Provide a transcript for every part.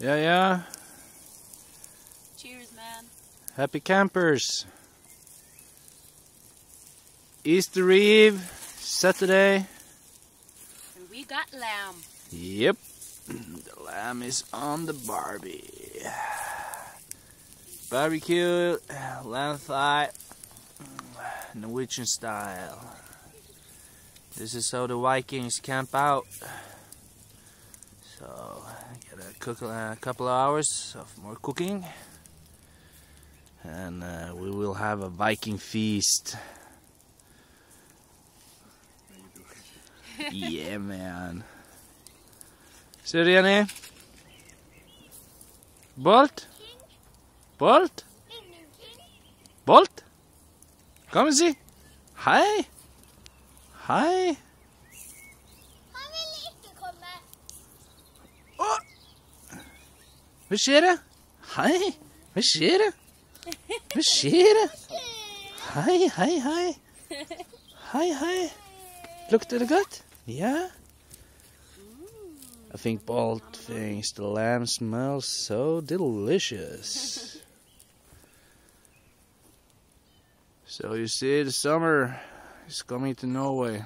Yeah, yeah. Cheers, man. Happy campers. Easter Eve, Saturday. And we got lamb. Yep. The lamb is on the Barbie. Barbecue, lamb thigh, mm, Norwegian style. This is how the Vikings camp out. So, get a cook a couple of hours of more cooking, and uh, we will have a Viking feast. yeah, man. Ser? Bolt? Bolt? Bolt? Kom og Hi? hei. Hva skjer det? Hei. Hva skjer det? Hva skjer det? Hei, hei, hei. Hei, hei. Lukter det godt? Ja. I think Bolt thinks the lamb smells so delicious. so you see, the summer is coming to Norway.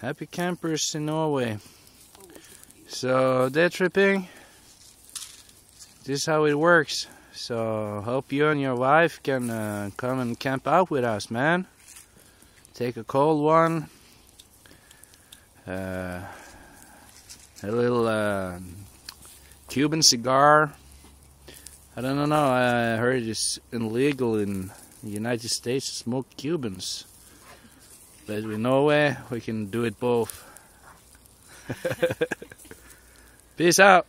Happy campers in Norway. So day tripping. This is how it works. So hope you and your wife can uh, come and camp out with us, man. Take a cold one. Uh, a little uh, Cuban cigar. I don't know. I heard it's illegal in the United States to smoke Cubans. But in Norway, we can do it both. Peace out.